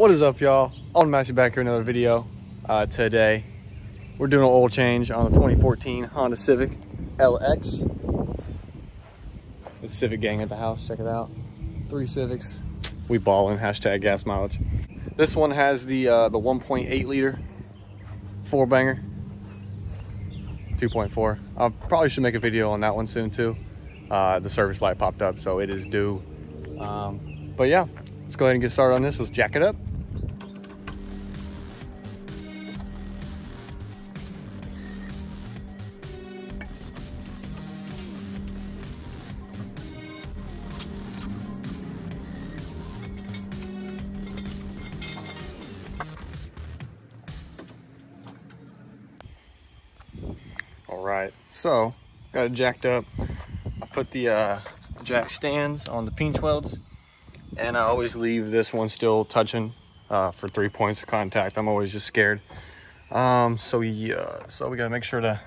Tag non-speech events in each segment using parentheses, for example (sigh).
What is up, y'all? Alden Massey back here another video uh, today. We're doing an oil change on the 2014 Honda Civic LX. The Civic gang at the house, check it out. Three Civics. We ballin', hashtag gas mileage. This one has the uh, the 1.8 liter four banger. 2.4. I probably should make a video on that one soon too. Uh, the service light popped up, so it is due. Um, but yeah, let's go ahead and get started on this. Let's jack it up. Right, so got it jacked up. I put the uh, jack stands on the pinch welds and I always leave this one still touching uh, for three points of contact. I'm always just scared. Um, so yeah, so we gotta make sure to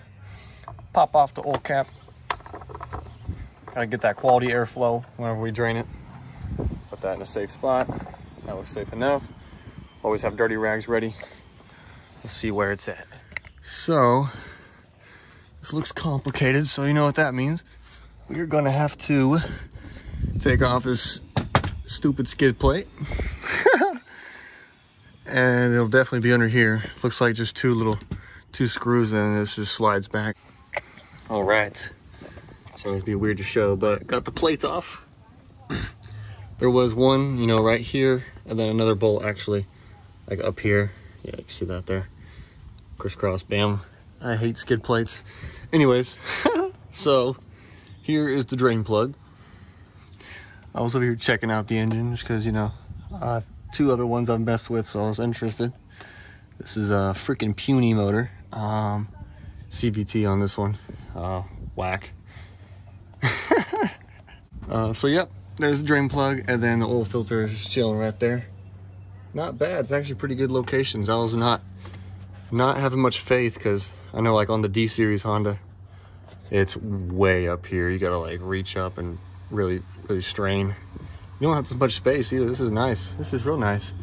pop off the old cap. Gotta get that quality airflow whenever we drain it. Put that in a safe spot. That looks safe enough. Always have dirty rags ready. Let's see where it's at. So, this looks complicated, so you know what that means. We're gonna have to take off this stupid skid plate. (laughs) and it'll definitely be under here. Looks like just two little, two screws and this just slides back. All right. It's to be weird to show, but got the plates off. (clears throat) there was one, you know, right here, and then another bolt actually, like up here. Yeah, you see that there. Crisscross, bam. I hate skid plates. Anyways, (laughs) so here is the drain plug. I was over here checking out the engine just because, you know, uh, two other ones I've messed with, so I was interested. This is a freaking puny motor. Um, CVT on this one. Uh, whack. (laughs) uh, so, yep, there's the drain plug, and then the oil filter is chilling right there. Not bad. It's actually pretty good locations. I was not not having much faith because I know, like on the D series Honda, it's way up here. You gotta like reach up and really, really strain. You don't have so much space either. This is nice. This is real nice.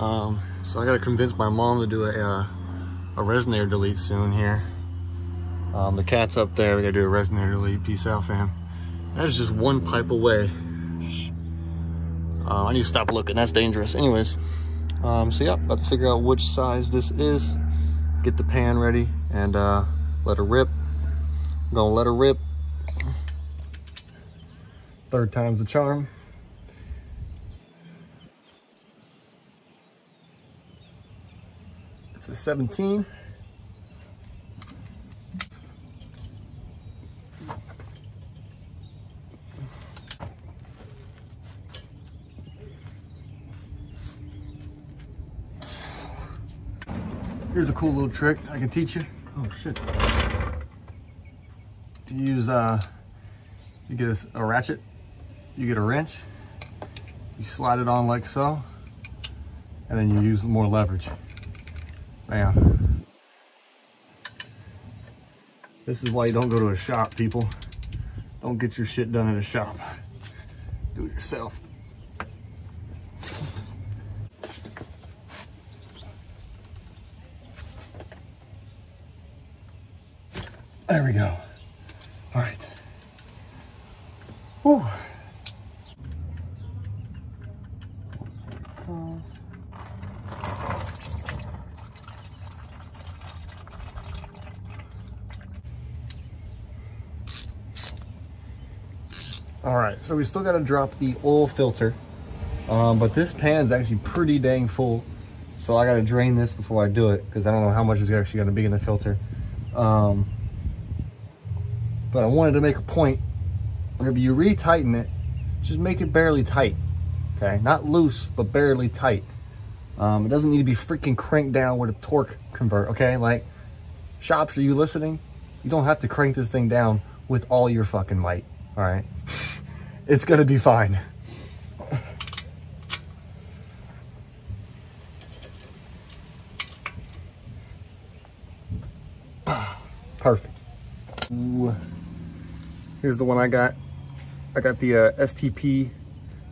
Um, so I gotta convince my mom to do a uh, a resonator delete soon here. Um, the cat's up there. We gotta do a resonator delete. Peace out, fam. That is just one pipe away. Uh, I need to stop looking. That's dangerous. Anyways, um, so yeah, about to figure out which size this is. Get the pan ready and uh, let her rip. I'm gonna let her rip. Third time's the charm. It's a 17. Here's a cool little trick I can teach you. Oh shit. You use, uh, you get a, a ratchet, you get a wrench, you slide it on like so, and then you use more leverage. Bam. This is why you don't go to a shop, people. Don't get your shit done at a shop. Do it yourself. There we go. All right. Whew. All right, so we still got to drop the oil filter, um, but this pan is actually pretty dang full. So I got to drain this before I do it because I don't know how much is actually going to be in the filter. Um, but I wanted to make a point. Whenever you retighten it, just make it barely tight. Okay, not loose, but barely tight. Um, it doesn't need to be freaking cranked down with a torque convert. Okay, like shops, are you listening? You don't have to crank this thing down with all your fucking might. All right, (laughs) it's gonna be fine. (sighs) Perfect. Ooh. Here's the one I got. I got the uh, STP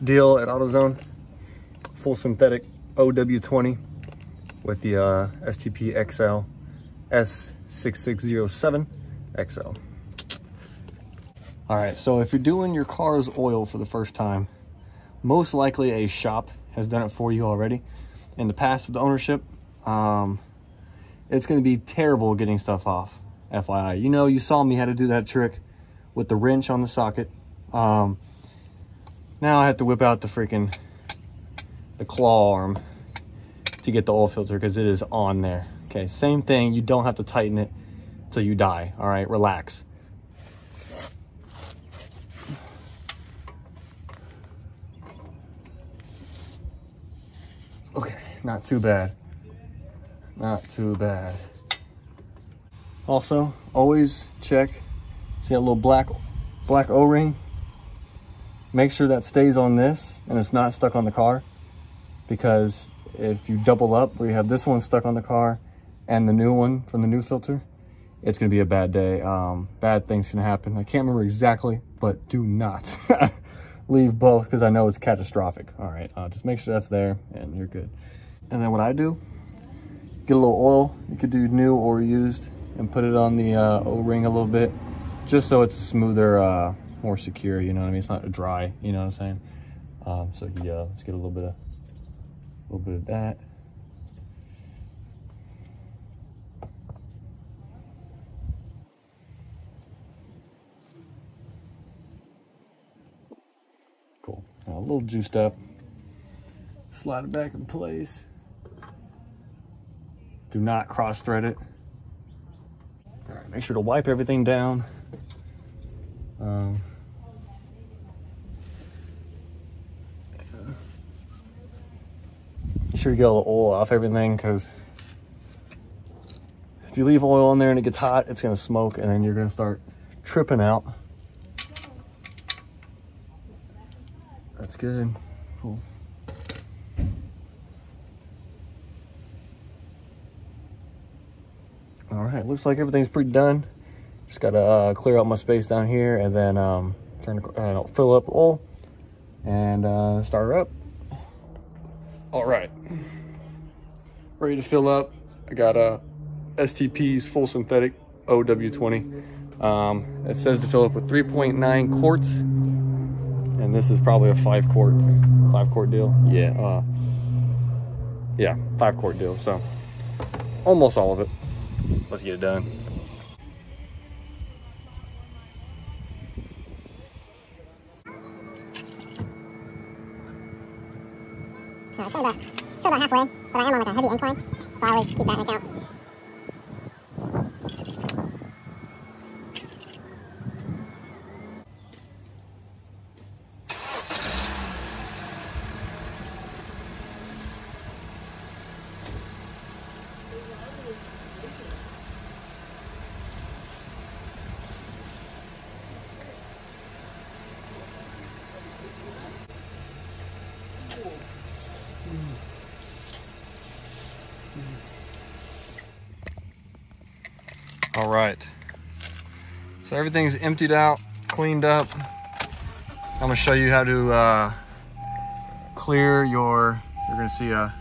deal at AutoZone. Full synthetic OW20 with the uh, STP XL S6607 XL. All right, so if you're doing your car's oil for the first time, most likely a shop has done it for you already. In the past of the ownership, um, it's gonna be terrible getting stuff off, FYI. You know, you saw me how to do that trick with the wrench on the socket. Um, now I have to whip out the freaking, the claw arm to get the oil filter because it is on there. Okay, same thing, you don't have to tighten it till you die, all right? Relax. Okay, not too bad. Not too bad. Also, always check, see that little black, black O-ring? Make sure that stays on this and it's not stuck on the car because if you double up where you have this one stuck on the car and the new one from the new filter, it's gonna be a bad day. Um, bad things can happen. I can't remember exactly, but do not (laughs) leave both because I know it's catastrophic. All right, uh, just make sure that's there and you're good. And then what I do, get a little oil. You could do new or used and put it on the uh, O-ring a little bit just so it's smoother, uh, more secure, you know what I mean? It's not dry, you know what I'm saying? Um, so yeah, let's get a little bit of, a little bit of that. Cool. Now a little juiced up. Slide it back in place. Do not cross thread it. All right, make sure to wipe everything down. Um, sure you get all the oil off everything because if you leave oil in there and it gets hot, it's gonna smoke and then you're gonna start tripping out. That's good. Cool. All right, looks like everything's pretty done. Just gotta uh, clear out my space down here and then um, turn, uh, fill up oil and uh, start her up. All right, ready to fill up. I got a STP's full synthetic OW20. Um, it says to fill up with 3.9 quarts, and this is probably a five quart, five quart deal. Yeah, uh, yeah, five quart deal. So almost all of it. Let's get it done. Still about, about halfway, but I am on like a heavy incline, so I always keep that in account. All right. So everything's emptied out, cleaned up. I'm gonna show you how to uh, clear your, you're gonna see a,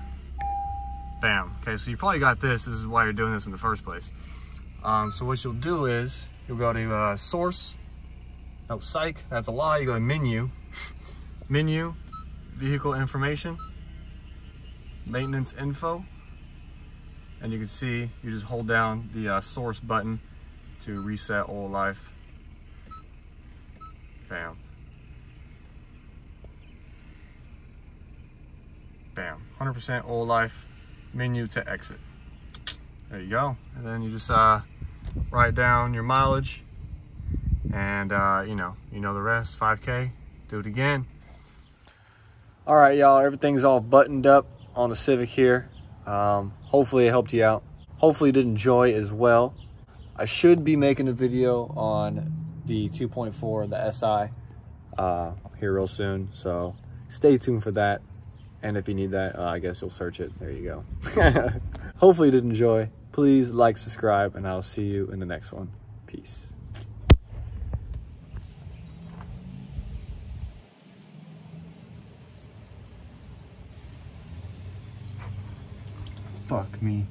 bam. Okay, so you probably got this. This is why you're doing this in the first place. Um, so what you'll do is, you'll go to uh, source, no, psych, that's a lie. You go to menu, (laughs) menu, vehicle information, maintenance info, and you can see you just hold down the uh, source button to reset oil life. Bam. Bam. 100% oil life. Menu to exit. There you go. And then you just uh, write down your mileage. And uh, you know you know the rest. 5k do it again. All right y'all. Everything's all buttoned up on the civic here. Um, hopefully it helped you out. Hopefully you did enjoy as well. I should be making a video on the 2.4, the SI, uh, here real soon. So stay tuned for that. And if you need that, uh, I guess you'll search it. There you go. (laughs) hopefully you did enjoy. Please like, subscribe, and I'll see you in the next one. Peace. Fuck me.